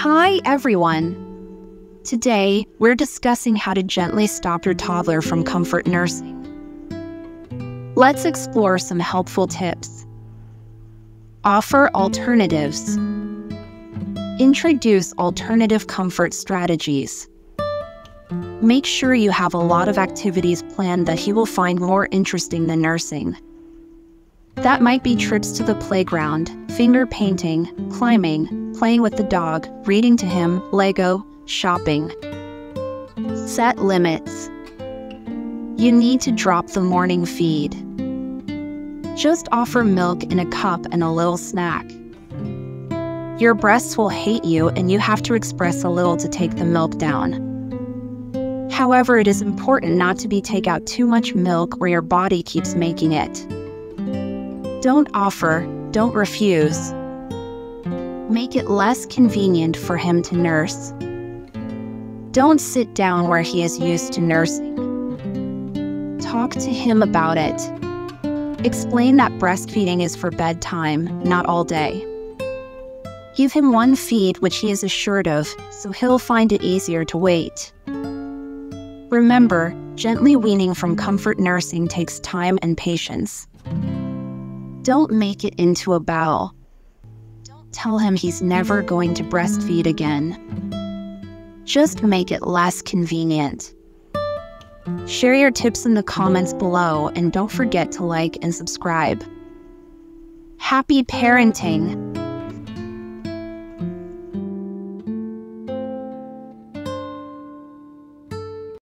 Hi, everyone. Today, we're discussing how to gently stop your toddler from comfort nursing. Let's explore some helpful tips. Offer alternatives. Introduce alternative comfort strategies. Make sure you have a lot of activities planned that he will find more interesting than nursing. That might be trips to the playground, finger painting, climbing, playing with the dog, reading to him, Lego, shopping. Set limits. You need to drop the morning feed. Just offer milk in a cup and a little snack. Your breasts will hate you and you have to express a little to take the milk down. However, it is important not to be take out too much milk or your body keeps making it. Don't offer, don't refuse. Make it less convenient for him to nurse. Don't sit down where he is used to nursing. Talk to him about it. Explain that breastfeeding is for bedtime, not all day. Give him one feed which he is assured of, so he'll find it easier to wait. Remember, gently weaning from comfort nursing takes time and patience. Don't make it into a battle. Tell him he's never going to breastfeed again. Just make it less convenient. Share your tips in the comments below and don't forget to like and subscribe. Happy parenting!